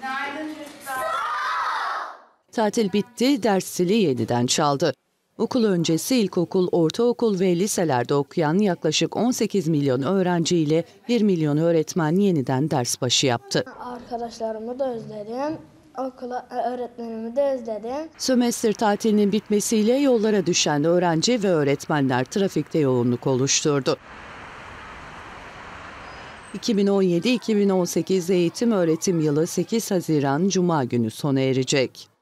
Günaydın çocuklar. Tatil bitti, ders zili yeniden çaldı. Okul öncesi ilkokul, ortaokul ve liselerde okuyan yaklaşık 18 milyon öğrenciyle 1 milyon öğretmen yeniden ders başı yaptı. Arkadaşlarımı da özledim. Okula, öğretmenimi de özledim. Sömestr tatilinin bitmesiyle yollara düşen öğrenci ve öğretmenler trafikte yoğunluk oluşturdu. 2017-2018 eğitim öğretim yılı 8 Haziran Cuma günü sona erecek.